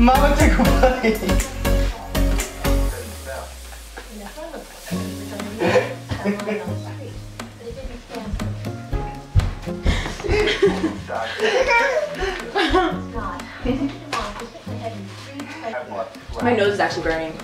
Mama took a bite. My nose is actually burning.